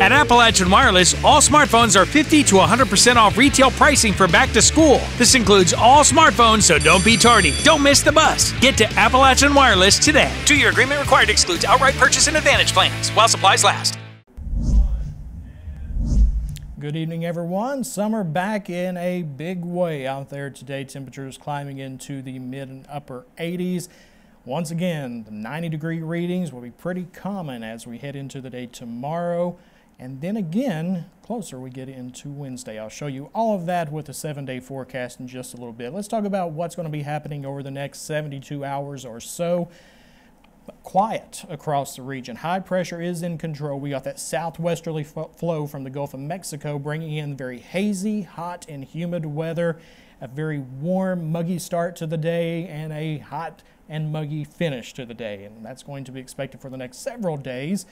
At Appalachian Wireless, all smartphones are 50 to 100% off retail pricing for back to school. This includes all smartphones, so don't be tardy. Don't miss the bus. Get to Appalachian Wireless today. Two year agreement required excludes outright purchase and advantage plans while supplies last. Good evening, everyone. Summer back in a big way out there today. Temperatures climbing into the mid and upper 80s. Once again, the 90 degree readings will be pretty common as we head into the day tomorrow. And then again, closer we get into Wednesday. I'll show you all of that with the seven day forecast in just a little bit. Let's talk about what's going to be happening over the next 72 hours or so quiet across the region. High pressure is in control. We got that southwesterly flow from the Gulf of Mexico bringing in very hazy, hot, and humid weather, a very warm, muggy start to the day, and a hot and muggy finish to the day. And that's going to be expected for the next several days.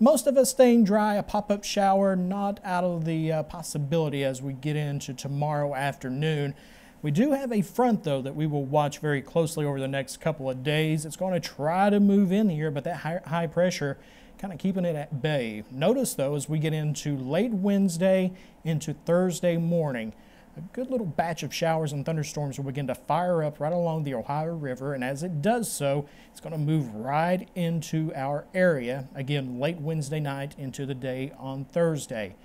Most of us staying dry, a pop-up shower not out of the uh, possibility as we get into tomorrow afternoon. We do have a front, though, that we will watch very closely over the next couple of days. It's going to try to move in here, but that high, high pressure kind of keeping it at bay. Notice, though, as we get into late Wednesday into Thursday morning, a good little batch of showers and thunderstorms will begin to fire up right along the Ohio River, and as it does so, it's going to move right into our area, again, late Wednesday night into the day on Thursday.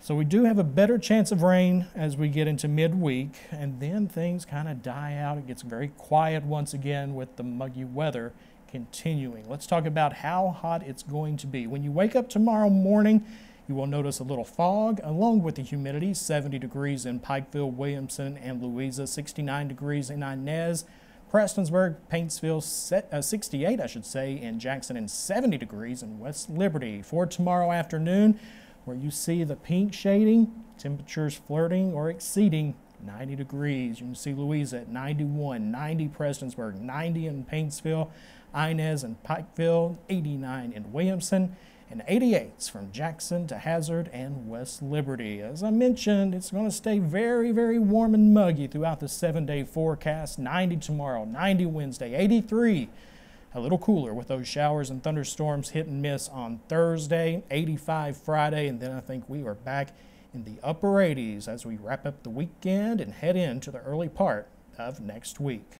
So we do have a better chance of rain as we get into midweek, and then things kind of die out. It gets very quiet once again with the muggy weather continuing. Let's talk about how hot it's going to be. When you wake up tomorrow morning, you will notice a little fog along with the humidity, 70 degrees in Pikeville, Williamson, and Louisa, 69 degrees in Inez, Prestonsburg, Paintsville, uh, 68, I should say, in Jackson, and 70 degrees in West Liberty. For tomorrow afternoon, where you see the pink shading, temperatures flirting or exceeding 90 degrees. You can see Louisa at 91, 90 Prestonsburg, 90 in Paintsville, Inez and Pikeville, 89 in Williamson, and 88s from Jackson to Hazard and West Liberty. As I mentioned, it's going to stay very, very warm and muggy throughout the seven day forecast 90 tomorrow, 90 Wednesday, 83 a little cooler with those showers and thunderstorms hit and miss on Thursday, 85 Friday, and then I think we are back in the upper 80s as we wrap up the weekend and head into the early part of next week.